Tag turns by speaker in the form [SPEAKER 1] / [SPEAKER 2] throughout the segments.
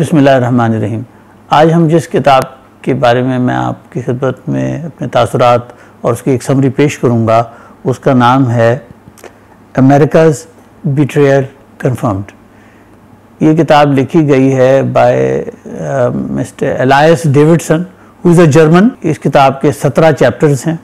[SPEAKER 1] बिसमीम आज हम जिस किताब के बारे में मैं आपकी खिदमत में अपने तासरात और उसकी एक समरी पेश करूँगा, उसका नाम है अमेरिकाज बिट्रेयर कन्फर्म्ड। ये किताब लिखी गई है by mister Elias Davidson who is a German इस किताब के सत्रह चैप्टर्स हैं।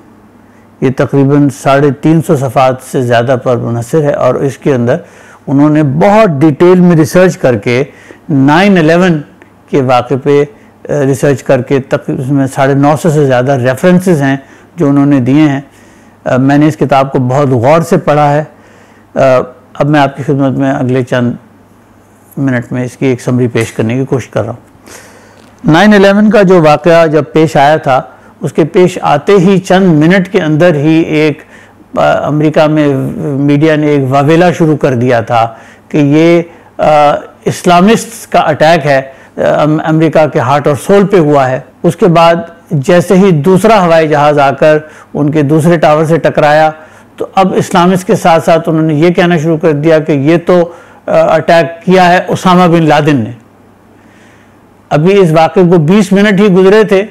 [SPEAKER 1] ये तकरीबन साढ़े तीन सौ सफ़ात से ज़्यादा पर मुनसर है और इसके अंदर उन्होंने बहुत डिटेल में रिसर्च करके 9/11 के वाक़े पे रिसर्च करके तक उसमें साढ़े नौ सौ से ज़्यादा रेफरेंसेस हैं जो उन्होंने दिए हैं। मैंने इस किताब को बहुत गौर से पढ़ा है। अब मैं आपकी खिदमत में अगले चंद मिनट में इसकी एक समरी पेश करने की कोशिश कर रहा हूँ। नाइन अलेवन का जो वाक़ जब पेश आया था, उसके पेश आते ही चंद मिनट के अंदर ही एक अमेरिका में मीडिया ने एक वावेला शुरू कर दिया था कि ये इस्लामिस्ट का अटैक है अमेरिका के हार्ट और सोल पे हुआ है। उसके बाद जैसे ही दूसरा हवाई जहाज़ आकर उनके दूसरे टावर से टकराया तो अब इस्लामिस्ट के साथ साथ उन्होंने ये कहना शुरू कर दिया कि ये तो अटैक किया है उसामा बिन लादेन ने। अभी इस वाक़े को 20 मिनट ही गुजरे थे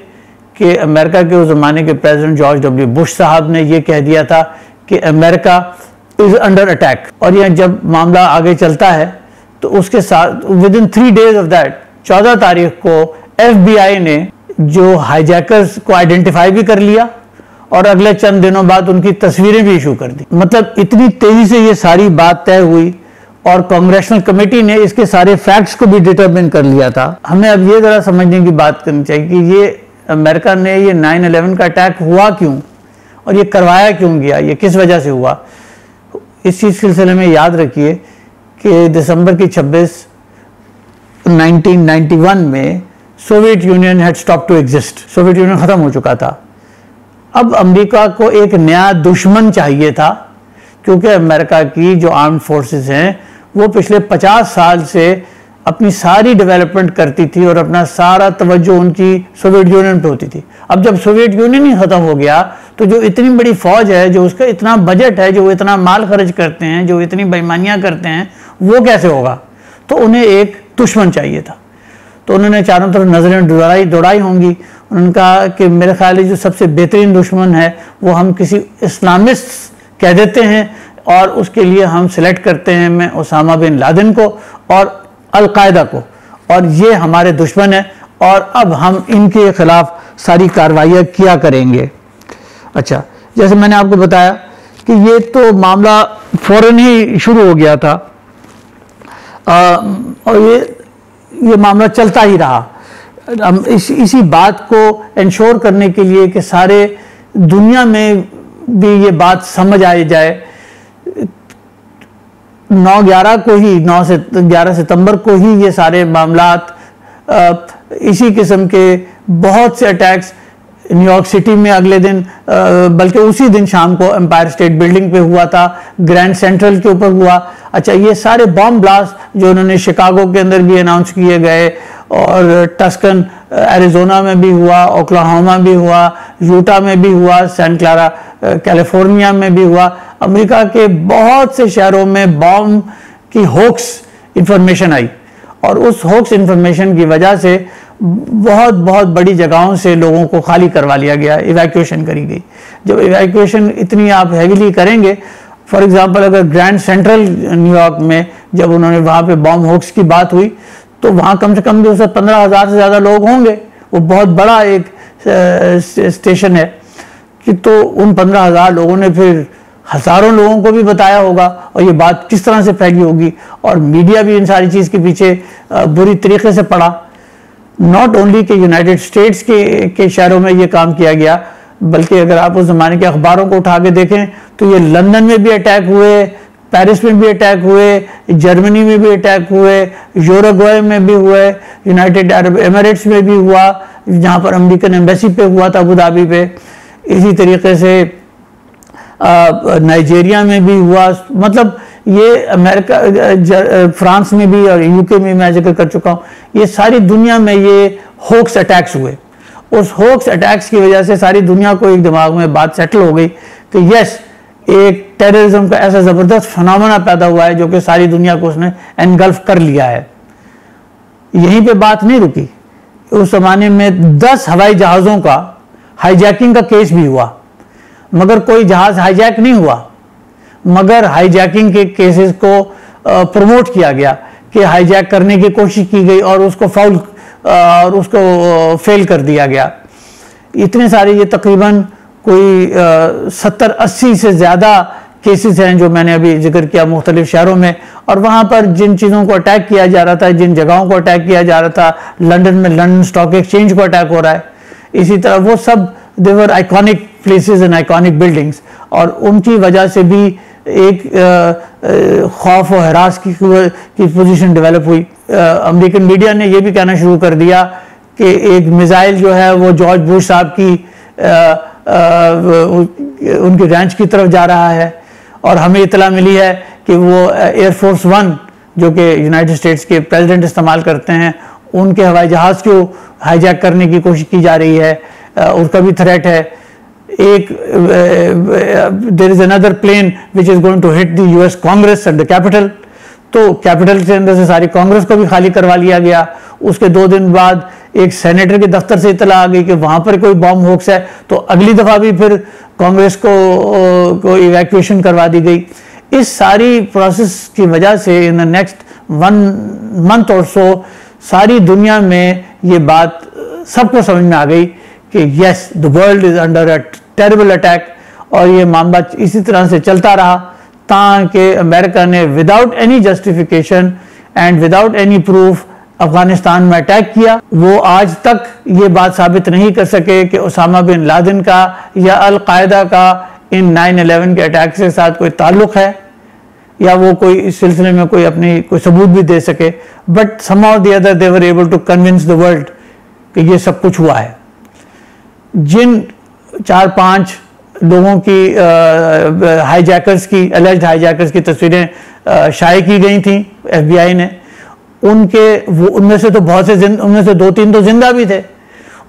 [SPEAKER 1] कि अमेरिका के उस ज़माने के प्रेसिडेंट जॉर्ज डब्ल्यू बुश साहब ने यह कह दिया था कि अमेरिका इज़ अंडर अटैक और यह जब मामला आगे चलता है तो उसके साथ within three days of that चौदह तारीख को एफबीआई ने जो हाईजैकर्स को आइडेंटिफाई भी कर लिया और अगले चंद दिनों बाद उनकी तस्वीरें भी इशू कर दी। मतलब इतनी तेज़ी से ये सारी बात तय हुई और कांग्रेशनल कमेटी ने इसके सारे फैक्ट्स को भी डिटरमिन कर लिया था। हमें अब ये ज़रा समझने की बात करनी चाहिए कि ये अमेरिका ने ये 9/11 का अटैक हुआ क्यों? और ये करवाया क्यों गया? ये किस वजह से हुआ? इस सिलसिले में याद रखिए कि दिसंबर की 26 1991 में Soviet Union had stop to exist Soviet Union ख़त्म हो चुका था। अब अमेरिका को एक नया दुश्मन चाहिए था, क्योंकि अमेरिका की जो आर्म फोर्सेस हैं, वो पिछले 50 साल से अपनी सारी डेवलपमेंट करती थी और अपना सारा तवज्जो उनकी सोवियत यूनियन पे होती थी। अब जब सोवियत यूनियन ही ख़त्म हो गया तो जो इतनी बड़ी फौज है, जो उसका इतना बजट है, जो इतना माल खर्च करते हैं, जो इतनी बेईमानियाँ करते हैं, वो कैसे होगा? तो उन्हें एक दुश्मन चाहिए था। तो उन्होंने चारों तरफ़ नज़रें दौड़ाई दौड़ाई होंगी। उन्होंने कहा कि मेरे ख्याल जो सबसे बेहतरीन दुश्मन है, वो हम किसी इस्लामिस्ट कह देते हैं और उसके लिए हम सिलेक्ट करते हैं मैं उसामा बिन लादेन को और अलकायदा को। और ये हमारे दुश्मन है और अब हम इनके खिलाफ सारी कार्रवाइयाँ किया करेंगे। अच्छा जैसे मैंने आपको बताया कि ये तो मामला फ़ौरन ही शुरू हो गया था। आ, और ये ये मामला चलता ही रहा। हम इस, इसी बात को इंश्योर करने के लिए कि सारे दुनिया में भी ये बात समझ आ जाए नौ ग्यारह को ही, नौ से, ग्यारह सितंबर को ही ये सारे मामला इसी किस्म के बहुत से अटैक्स न्यूयॉर्क सिटी में अगले दिन बल्कि उसी दिन शाम को एम्पायर स्टेट बिल्डिंग पे हुआ था ग्रैंड सेंट्रल के ऊपर हुआ। अच्छा ये सारे बॉम्ब ब्लास्ट जो उन्होंने शिकागो के अंदर भी अनाउंस किए गए, और टस्कन एरिजोना में भी हुआ ओक्लाहोमा भी हुआ यूटा में भी हुआ सैन क्लारा कैलिफ़ोर्निया में भी हुआ। अमेरिका के बहुत से शहरों में बॉम्ब की होक्स इंफॉर्मेशन आई। और उस होक्स इंफॉर्मेशन की वजह से बहुत बहुत बड़ी जगहों से लोगों को खाली करवा लिया गया इवैक्यूएशन करी गई। जब इवैक्यूएशन इतनी आप हैवीली करेंगे फॉर एग्जांपल अगर ग्रैंड सेंट्रल न्यूयॉर्क में जब उन्होंने वहाँ पे बॉम्ब होक्स की बात हुई तो वहाँ कम से कम भी उससे पंद्रह हज़ार से ज़्यादा लोग होंगे, वो बहुत बड़ा एक स्टेशन है। कि तो उन पंद्रह हज़ार लोगों ने फिर हज़ारों लोगों को भी बताया होगा और ये बात किस तरह से फैली होगी। और मीडिया भी इन सारी चीज़ के पीछे बुरी तरीके से पड़ा। नॉट ओनली के यूनाइटेड स्टेट्स के के शहरों में ये काम किया गया, बल्कि अगर आप उस ज़माने के अखबारों को उठा के देखें तो ये लंदन में भी अटैक हुए पेरिस में भी अटैक हुए, जर्मनी में भी अटैक हुए यूरोगोए में भी हुए, यूनाइटेड अरब एमिरेट्स में भी हुआ, जहाँ पर अमेरिकन एम्बेसी पे हुआ था अबूधाबी पे। इसी तरीके से नाइजेरिया में भी हुआ। मतलब ये अमेरिका फ्रांस में भी और यूके में मैं ज़िक्र कर चुका हूँ, ये सारी दुनिया में ये होक्स अटैक्स हुए। उस होक्स अटैक्स की वजह से सारी दुनिया को एक दिमाग में बात सेटल हो गई कि यस, एक टेररिज्म का ऐसा ज़बरदस्त फनामना पैदा हुआ है जो कि सारी दुनिया को उसने एनगल्फ कर लिया है। यहीं पे बात नहीं रुकी। उस जमाने में दस हवाई जहाज़ों का हाईजैकिंग का केस भी हुआ। मगर कोई जहाज़ हाईजैक नहीं हुआ। मगर हाईजैकिंग के केसेस को प्रमोट किया गया कि हाईजैक करने की कोशिश की गई और उसको फाउल और उसको फेल कर दिया गया। इतने सारे ये तकरीबन कोई सत्तर अस्सी से ज़्यादा केसेस हैं जो मैंने अभी ज़िक्र किया मुख्तलिफ़ शहरों में। और वहाँ पर जिन चीज़ों को अटैक किया जा रहा था जिन जगहों को अटैक किया जा रहा था लंदन में लंदन स्टॉक एक्सचेंज को अटैक हो रहा है इसी तरह वो सब their iconic places and iconic buildings और उनकी वजह से भी एक खौफ और हरास की की पोजीशन डेवलप हुई। अमेरिकन मीडिया ने यह भी कहना शुरू कर दिया कि एक मिज़ाइल जो है वो जॉर्ज बुश साहब की आ, आ, उनकी रैंच की तरफ़ जा रहा है। और हमें इतला मिली है कि वो एयरफोर्स वन जो कि यूनाइटेड स्टेट्स के प्रेसिडेंट इस्तेमाल करते हैं, उनके हवाई जहाज़ को हाईजैक करने की कोशिश की जा रही है। उसका भी थ्रेट है। एक there is another plane which is going to hit the US Congress at the Capitol तो कैपिटल के अंदर से सारी कांग्रेस को भी खाली करवा लिया गया। उसके दो दिन बाद एक सेनेटर के दफ्तर से इतला आ गई कि वहाँ पर कोई बॉम्ब होक्स है। तो अगली दफ़ा भी फिर कांग्रेस को को इवैक्यूएशन करवा दी गई। इस सारी प्रोसेस की वजह से in the next one month और सो सारी दुनिया में ये बात सबको समझ में आ गई कि yes the world is under a terrible attack और ये मामला इसी तरह से चलता रहा ताकि अमेरिका ने without any justification and without any proof Afghanistan में अटैक किया। वो आज तक ये बात साबित नहीं कर सके कि उसामा बिन लादिन का या अलकायदा का इन 9/11 के अटैक के साथ कोई ताल्लुक है, या वो कोई इस सिलसिले में कोई अपनी, कोई सबूत भी दे सके। But some the other they were able to convince the world कि ये सब कुछ हुआ है। जिन चार पाँच लोगों की हाईजैकर्स की अलेज हाईजैकर्स की तस्वीरें शाये की गई थी, एफबीआई ने उनके, वो उनमें से तो बहुत से उनमें से दो तीन तो ज़िंदा भी थे।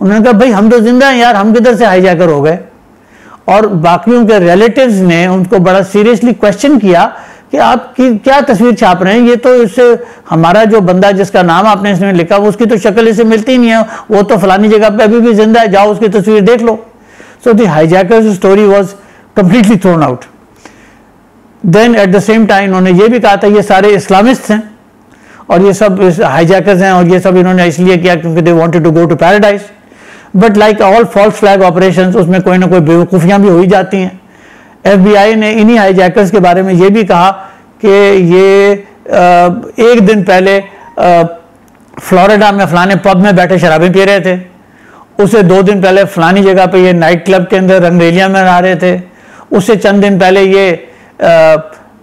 [SPEAKER 1] उन्होंने कहा, भाई, हम तो ज़िंदा हैं यार, हम किधर से हाईजैकर हो गए? और बाकियों के रिलेटिव्स ने उनको बड़ा सीरियसली क्वेश्चन किया कि आप की, क्या तस्वीर छाप रहे हैं? ये तो इससे हमारा जो बंदा जिसका नाम आपने इसमें लिखा, वो उसकी तो शक्ल इसे मिलती नहीं है। वो तो फलानी जगह पे अभी भी ज़िंदा है, जाओ उसकी तस्वीर देख लो। So the hijacker story was completely thrown out then at the same time उन्होंने ये भी कहा था, ये सारे इस्लामिस्ट हैं। और ये सब हाईजैकर्स हैं और ये सब इन्होंने इसलिए किया क्योंकि they wanted to go to paradise but like all false flag operation उसमें कोई ना कोई बेवकूफ़ियाँ भी हो ही जाती हैं। एफबीआई ने इन्हीं हाईजैकर्स के बारे में ये भी कहा कि ये एक दिन पहले फ्लोरिडा में फलाने पब में बैठे शराबी पी रहे थे। उससे दो दिन पहले फलानी जगह पे ये नाइट क्लब के अंदर रंगरेलिया में आ रहे थे। उससे चंद दिन पहले ये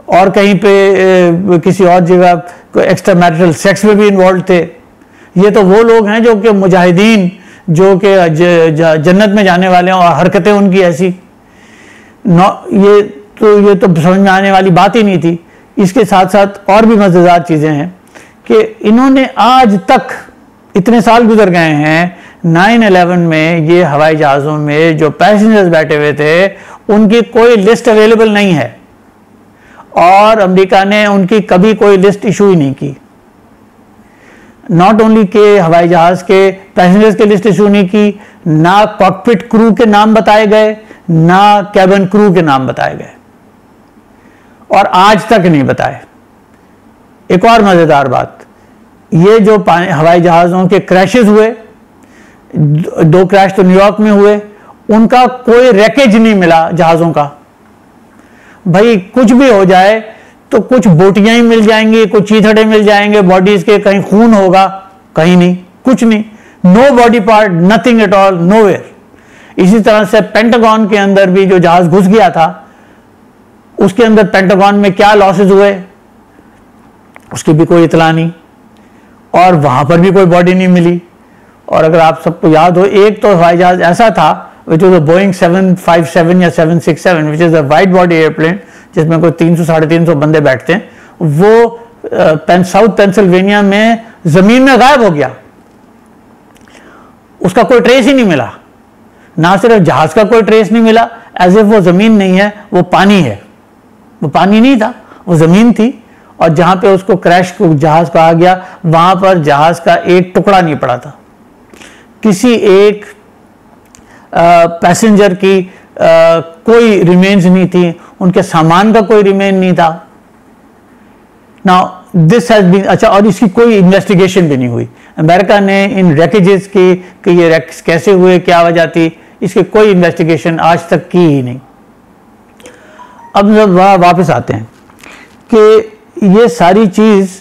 [SPEAKER 1] और कहीं पे किसी और जगह एक्स्ट्रा मैरिटल सेक्स में भी इन्वॉल्व थे। ये तो वो लोग हैं जो कि मुजाहिदीन, जो कि जन्नत में जाने वाले हैं और हरकतें उनकी ऐसी। ये तो ये तो समझ में आने वाली बात ही नहीं थी। इसके साथ साथ और भी मज़ेदार चीज़ें हैं कि इन्होंने आज तक इतने साल गुजर गए हैं 9/11 में ये हवाई जहाज़ों में जो पैसेंजर्स बैठे हुए थे, उनकी कोई लिस्ट अवेलेबल नहीं है। और अमेरिका ने उनकी कभी कोई लिस्ट इशू ही नहीं की। नॉट ओनली के हवाई जहाज़ के पैसेंजर्स की लिस्ट इशू नहीं की, ना कॉकपिट क्रू के नाम बताए गए, ना कैबन क्रू के नाम बताए गए। और आज तक नहीं बताए। एक और मज़ेदार बात, ये जो हवाई जहाज़ों के क्रैशेस हुए, दो क्रैश तो न्यूयॉर्क में हुए, उनका कोई रैकेज नहीं मिला जहाज़ों का। भाई कुछ भी हो जाए तो कुछ बोटियाँ ही मिल जाएँगी, कुछ चीथड़े मिल जाएँगे बॉडीज के कहीं खून होगा, कहीं नहीं, कुछ नहीं। No body part nothing at all nowhere इसी तरह से पेंटागॉन के अंदर भी जो जहाज़ घुस गया था, उसके अंदर पेंटागॉन में क्या लॉसेज हुए? उसकी भी कोई इतला नहीं। और वहाँ पर भी कोई बॉडी नहीं मिली। और अगर आप सबको याद हो, एक तो हवाई जहाज़ ऐसा था which was a Boeing seven five seven या seven six seven which is a wide body airplane जिसमें कोई तीन सौ, साढ़े तीन सौ बंदे बैठते हैं, वो साउथ पेंसिल्वेनिया में ज़मीन में गायब हो गया। उसका कोई ट्रेस ही नहीं मिला। ना सिर्फ़ जहाज़ का कोई ट्रेस नहीं मिला एज इफ़ वो ज़मीन नहीं है, वो पानी है। वो पानी नहीं था, वो ज़मीन थी, और जहाँ पे उसको क्रैश जहाज़ कहा गया, वहाँ पर जहाज़ का एक टुकड़ा नहीं पड़ा था। किसी एक पैसेंजर की आ, कोई रिमेन्स नहीं थी उनके सामान का कोई रिमेन नहीं था। ना दिस हैज़ बीन अच्छा और इसकी कोई इन्वेस्टिगेशन भी नहीं हुई। अमेरिका ने इन रैकेजेस की कि ये रैक्स कैसे हुए क्या वजह थी इसकी कोई इन्वेस्टिगेशन आज तक की ही नहीं। अब जब वापस आते हैं कि ये सारी चीज़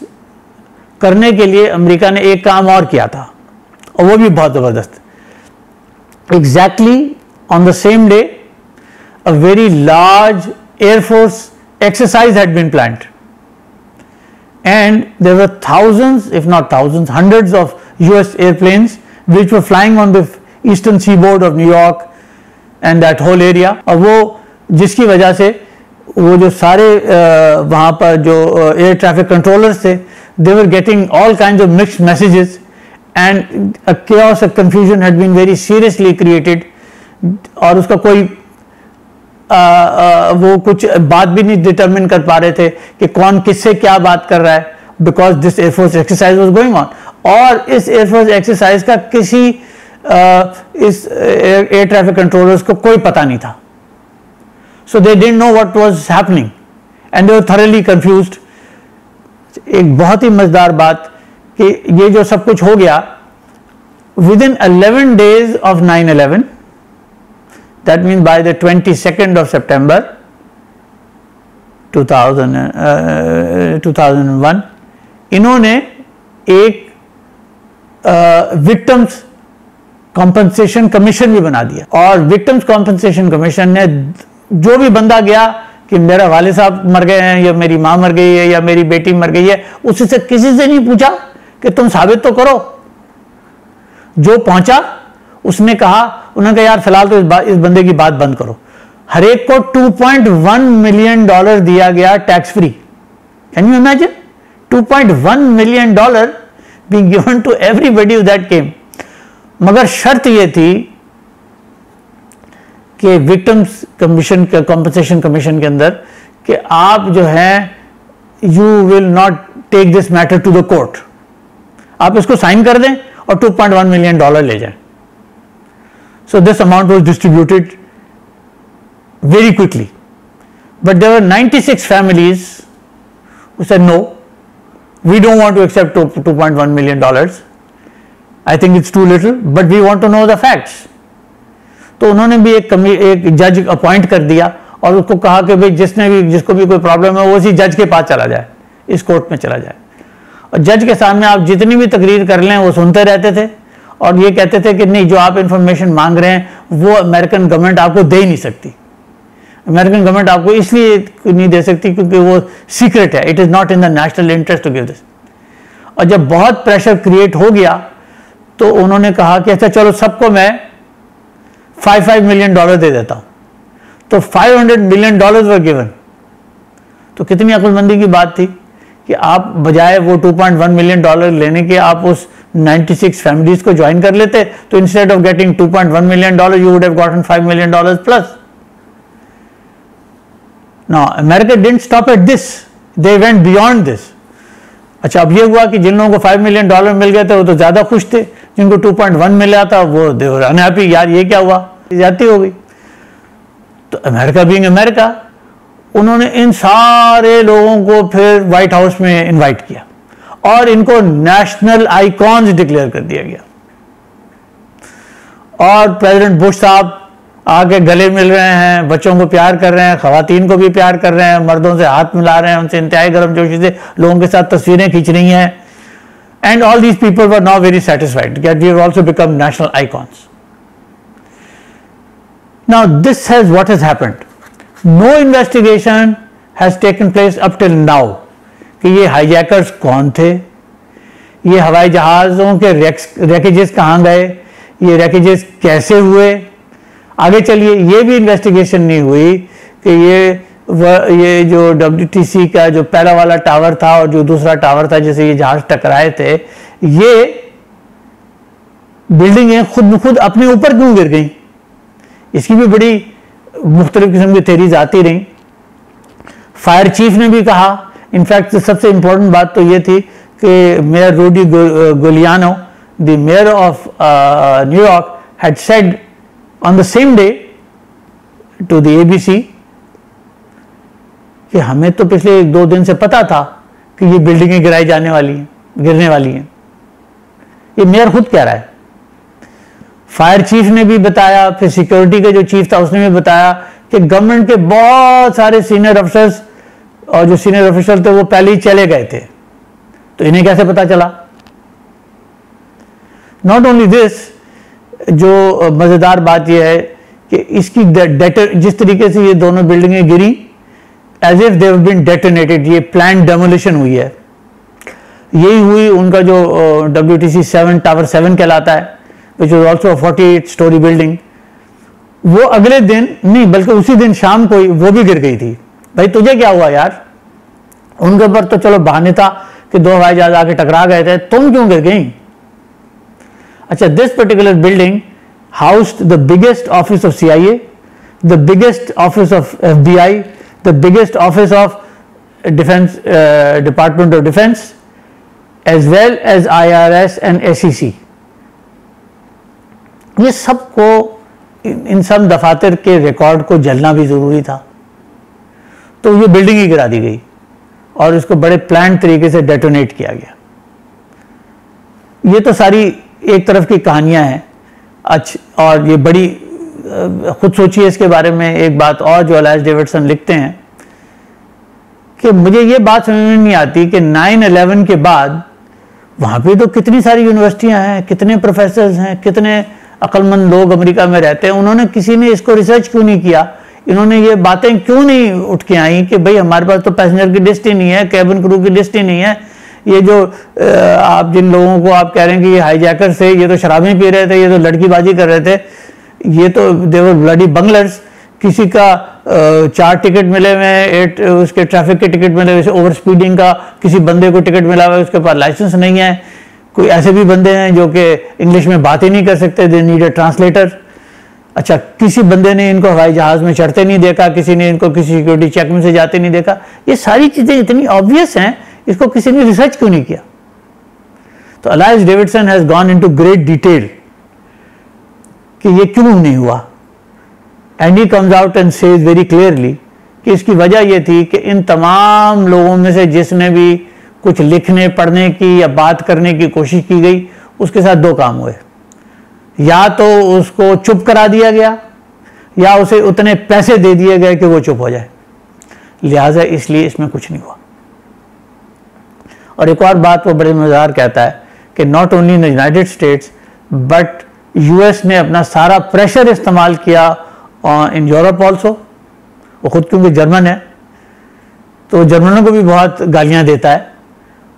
[SPEAKER 1] करने के लिए अमेरिका ने एक काम और किया था और वो भी बहुत ज़बरदस्त। Exactly on the same day a very large air force exercise had been planned and there were thousands, if not thousands, hundreds of US airplanes which were flying on the eastern seaboard of New York and that whole area. और वो जिसकी वजह से वो जो सारे वहाँ पर जो एयर ट्रैफिक कंट्रोलर्स थे they were getting all kinds of mixed messages And a chaos of confusion had been very seriously created और उसका कोई आ, आ, वो कुछ बात भी नहीं डिटरमिन कर पा रहे थे कि कौन किससे क्या बात कर रहा है because this air force exercise was going on और इस एयरफोर्स एक्सरसाइज का किसी आ, इस एयर ट्रैफ़िक कंट्रोलर्स को कोई पता नहीं था। So they didn't know what was happening and they thoroughly confused एक बहुत ही मज़ेदार बात कि ये जो सब कुछ हो गया within 11 days of 9 11 that means by the 22nd of September 2000, uh, 2001 इन्होंने एक विक्टम्स कॉम्पनसेशन कमीशन भी बना दिया। और विक्टम्स कॉम्पनसेशन कमीशन ने जो भी बंदा गया कि मेरा वाले साहब मर गए हैं या मेरी माँ मर गई है या मेरी बेटी मर गई है उसी से किसी से नहीं पूछा। कि तुम साबित तो करो। जो पहुँचा उसने कहा उन्होंने कहा यार फ़िलहाल तो इस, इस बंदे की बात बंद करो। हर एक को 2.1 मिलियन डॉलर दिया गया tax free can you imagine 2.1 million dollar being given to everybody that came मगर शर्त यह थी कि विक्टिम्स कमीशन कॉम्पनसेशन कमीशन के अंदर कि आप जो है you will not take this matter to the court आप इसको साइन कर दें और 2.1 मिलियन डॉलर ले जाएँ। So this amount was distributed very quickly but there ninety six families उसे no we don't want to accept two point one million dollar I think it's too little but we want to know the facts तो उन्होंने भी एक एक जज appoint कर दिया और उसको कहा कि भाई, जिसने भी, जिसको भी कोई प्रॉब्लम है, वो उसी जज के पास चला जाए, इस कोर्ट में चला जाए। और जज के सामने आप जितनी भी तकरीर कर लें, वो सुनते रहते थे। और ये कहते थे कि नहीं, जो आप इंफॉर्मेशन मांग रहे हैं, वो अमेरिकन गवर्नमेंट आपको दे ही नहीं सकती। अमेरिकन गवर्नमेंट आपको इसलिए नहीं दे सकती क्योंकि वो सीक्रेट है। It is not in the national interest to give this और जब बहुत प्रेशर क्रिएट हो गया तो उन्होंने कहा कि अच्छा चलो सबको मैं फाइव फाइव मिलियन डॉलर दे देता हूँ। तो five hundred million dollar were given तो कितनी अकलमंदी की बात थी? कि आप बजाय वो 2.1 मिलियन डॉलर लेने के आप उस 96 फैमिलीज़ को ज्वाइन कर लेते तो instead of getting 2.1 million dollar you would have gotten 5 million dollar plus now America didn't stop at this they went beyond this अच्छा अब ये हुआ कि जिन लोगों को 5 मिलियन डॉलर मिल गए थे, वो तो ज़्यादा खुश थे। जिनको 2.1 मिला था, वो देवर अनहैप्पी यार, ये क्या हुआ? जाती हो गई। तो अमेरिका बीइंग अमेरिका उन्होंने इन सारे लोगों को फिर व्हाइट हाउस में इनवाइट किया और इनको नेशनल आइकॉन्स डिक्लेयर कर दिया गया। और प्रेसिडेंट बुश साहब आके गले मिल रहे हैं, बच्चों को प्यार कर रहे हैं खातन को भी प्यार कर रहे हैं, मर्दों से हाथ मिला रहे हैं, उनसे इंतहाई गर्म जोशी से लोगों के साथ तस्वीरें खींच रही हैं। And all these people were not very satisfied get we also become national icons now this has what has happened no investigation has taken place up till now कि ये हाईजैकर्स कौन थे? ये हवाई जहाज़ों के रैकेजेस कहाँ गए? ये रैकेजेस कैसे हुए? आगे चलिए, ये भी इन्वेस्टिगेशन नहीं हुई कि ये ये जो WTC का जो पहला वाला टावर था और जो दूसरा टावर था जिसे ये जहाज़ टकराए थे, ये बिल्डिंगें खुद ब खुद अपने ऊपर क्यों गिर गई? इसकी भी बड़ी मुख्तलिफ़ किस्म की थेरीज आती रही। फायर चीफ ने भी कहा इनफैक्ट सबसे इंपॉर्टेंट बात तो ये थी कि mayor Rudy Giuliani the mayor of New York had said on the same day to the ABC कि हमें तो पिछले एक दो दिन से पता था कि ये बिल्डिंगें गिराई जाने वाली हैं, गिरने वाली हैं। ये मेयर खुद कह रहा है। फायर चीफ ने भी बताया, फिर सिक्योरिटी का जो चीफ था उसने भी बताया कि गवर्नमेंट के बहुत सारे सीनियर अफसर्स और जो सीनियर ऑफिसर थे वो पहले ही चले गए थे। तो इन्हें कैसे पता चला? नॉट ओनली दिस जो मज़ेदार बात यह है कि इसकी डेटर जिस तरीके से ये दोनों बिल्डिंगें गिरी as if they'd been detonated ये प्लान डेमोलिशन हुई है। यही हुई, उनका जो W T C seven tower seven कहलाता है। Which is also forty eight story building वो अगले दिन, नहीं, बल्कि उसी दिन शाम को वो भी गिर गई थी। भाई, तुझे क्या हुआ यार? उनके ऊपर तो चलो बहाने था कि दो हवाई जहाज़ आके टकरा गए थे। तुम क्यों गिर गई? अच्छा this particular building house the biggest office of CIA the biggest office of FBI the biggest office of defence department of defence as well as IRS and SEC ये सबको इन सब दफातर के रिकॉर्ड को जलना भी ज़रूरी था। तो ये बिल्डिंग ही गिरा दी गई और इसको बड़े प्लान तरीके से डेटोनेट किया गया। ये तो सारी एक तरफ़ की कहानियाँ हैं। अच्छा और ये बड़ी खुद सोचिए इसके बारे में एक बात और जो अलाइज डेविडसन लिखते हैं कि मुझे ये बात समझ में नहीं आती कि 9/11 के बाद वहाँ पे तो कितनी सारी यूनिवर्सिटियाँ हैं, कितने प्रोफेसर हैं, कितने अक्लमंद लोग अमेरिका में रहते हैं, उन्होंने किसी ने इसको रिसर्च क्यों नहीं किया? इन्होंने ये बातें क्यों नहीं उठ के आई कि भाई हमारे पास तो पैसेंजर की लिस्ट ही नहीं है कैबिन क्रू की लिस्ट ही नहीं है। ये जो आप जिन लोगों को आप कह रहे हैं कि ये हाईजैकर से ये तो शराबें पी रहे थे, ये तो लड़कीबाजी कर रहे थे, ये तो देवर ब्लडी बंगलर्स किसी का चार टिकट मिले हुए हैं एट उसके ट्रैफ़िक के टिकट मिले हुए ओवर स्पीडिंग का किसी बंदे को टिकट मिला हुआ है, उसके पास लाइसेंस नहीं है। कोई ऐसे भी बंदे हैं जो कि इंग्लिश में बात ही नहीं कर सकते दे नीड ए ट्रांसलेटर अच्छा किसी बंदे ने इनको हवाई जहाज़ में चढ़ते नहीं देखा, किसी ने इनको किसी सिक्योरिटी चेक में से जाते नहीं देखा, ये सारी चीज़ें इतनी ऑब्वियस हैं, इसको किसी ने रिसर्च क्यों नहीं किया? तो allies Davidson has gone into great detail कि ये क्यों नहीं हुआ? And he comes out and says very clearly कि इसकी वजह यह थी कि इन तमाम लोगों में से जिसने भी कुछ लिखने, पढ़ने की या बात करने की कोशिश की गई, उसके साथ दो काम हुए। या तो उसको चुप करा दिया गया, या उसे उतने पैसे दे दिए गए कि वो चुप हो जाए। लिहाजा इसलिए इसमें कुछ नहीं हुआ। और एक और बात वो बड़े मज़ेदार कहता है कि not only in United States but US ने अपना सारा प्रेशर इस्तेमाल किया इन यूरोप ऑल्सो वो खुद क्योंकि जर्मन है तो जर्मनों को भी बहुत गालियाँ देता है।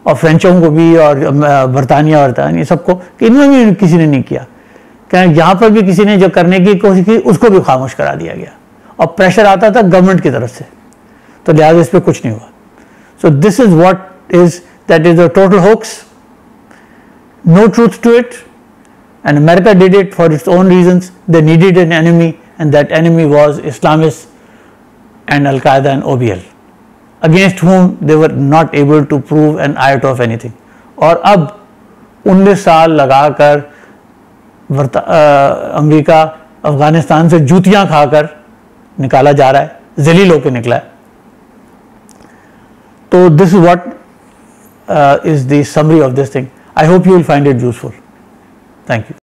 [SPEAKER 1] और फ्रेंचों को भी और बरतानिया वर्तानिया सबको इनमें भी किसी ने नहीं किया। क्या यहाँ पर भी किसी ने जो करने की कोशिश की, उसको भी खामोश करा दिया गया। और प्रेशर आता था गवर्नमेंट की तरफ़ से। तो लिहाजा इस पर कुछ नहीं हुआ। So this is what is that is the total hoax no truth to it and America did it for its own reason they needed an enemy and that enemy was Islamists and Al Qaeda and OBL against whom they were not able to prove an iota of anything और अब उन्नीस साल लगाकर America Afghanistan से जूतियाँ खाकर निकाला जा रहा है, जलील होकर निकला है। तो this what is the summary of this thing I hope you will find it useful thank you